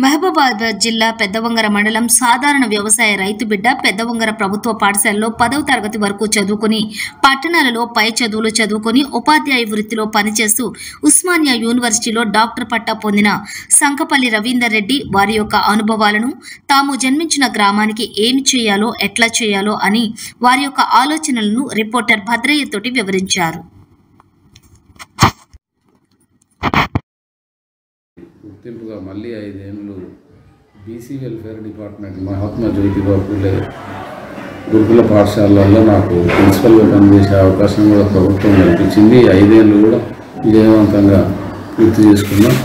మహబూబాబాద్ జిల్లా పెద్దవంగర మండలం సాధారణ వ్యవసాయ రైతు బిడ్డ పెద్దవంగర ప్రభుత్వ పాఠశాలలో పదవ తరగతి వరకు చదువుకుని పట్టణాలలో పై చదువులు చదువుకుని ఉపాధ్యాయ వృత్తిలో పనిచేస్తూ ఉస్మానియా యూనివర్సిటీలో డాక్టర్ పట్టా పొందిన సంకపల్లి రవీందర్ రెడ్డి వారి యొక్క అనుభవాలను తాము జన్మించిన గ్రామానికి ఏమి చేయాలో ఎట్లా చేయాలో అని వారి యొక్క ఆలోచనలను రిపోర్టర్ భద్రయ్యతోటి వివరించారు. గుర్తింపుగా మళ్ళీ ఐదేళ్ళు BC welfare department Mahatma Jyotiba Phule గురుకుల పాఠశాలల్లో నాకు ప్రిన్సిపల్గా పనిచేసే అవకాశం కూడా ప్రభుత్వం కల్పించింది. ఐదేళ్ళు కూడా విజయవంతంగా పూర్తి చేసుకున్నాం.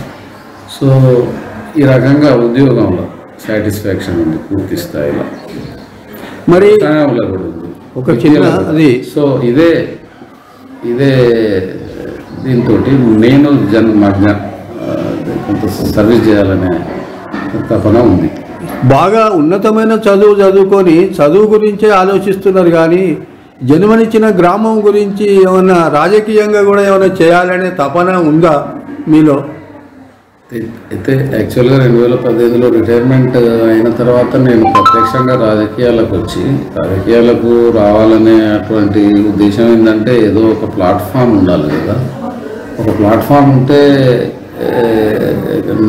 సో ఈ రకంగా ఉద్యోగంలో సాటిస్ఫాక్షన్ ఉంది పూర్తి స్థాయిలో. మరి స్థానంలో కూడా ఉంది. ఒక చిన్న అది సో ఇదే ఇదే దీంతో నేను జన్ మా జ్ఞా- ఆ, కొంత సర్వీస్ చేయాలనే తపన ఉంది. బాగా ఉన్నతమైన చదువు చదువుకొని చదువు గురించే ఆలోచిస్తున్నారు కానీ జన్మనిచ్చిన గ్రామం గురించి ఏమన్నా రాజకీయంగా కూడా ఏమైనా చేయాలనే తపన ఉందా మీలో? అయితే- యాక్చువల్గా రెండు వేల పద్దెనిమిదిలో రిటైర్మెంట్ అయిన తర్వాత నేను ప్రత్యక్షంగా రాజకీయాలకు వచ్చి రాజకీయాలకు రావాలనే అటువంటి ఉద్దేశం ఏంటంటే ఏదో ఒక ప్లాట్ఫామ్ ఉండాలి కదా. ఒక ప్లాట్ఫామ్ ఉంటే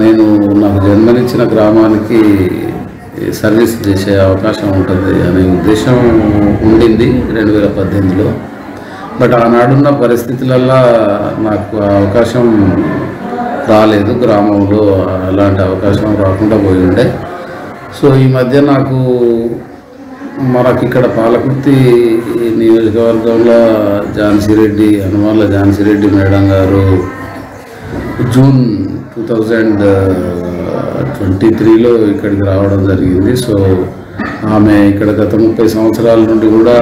నేను నాకు జన్మనిచ్చిన గ్రామానికి సర్వీస్ చేసే అవకాశం ఉంటుంది అనే ఉద్దేశం ఉండింది రెండు వేల పద్దెనిమిదిలో. బట్ ఆనాడున్న పరిస్థితులల్లో నాకు ఆ అవకాశం రాలేదు. గ్రామంలో అలాంటి అవకాశం రాకుండా పోయి ఉండే. సో ఈ మధ్య నాకు మనకి ఇక్కడ పాలకుర్తి నియోజకవర్గంలో ఝాన్సీ రెడ్డి హనుమాన్ల ఝాన్సీ రెడ్డి మేడం గారు జూన్ టూ థౌజండ్ ట్వంటీ త్రీలో ఇక్కడికి రావడం జరిగింది. సో ఆమె ఇక్కడ గత ముప్పై సంవత్సరాల నుండి కూడా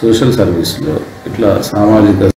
సోషల్ సర్వీస్లో ఇట్లా సామాజిక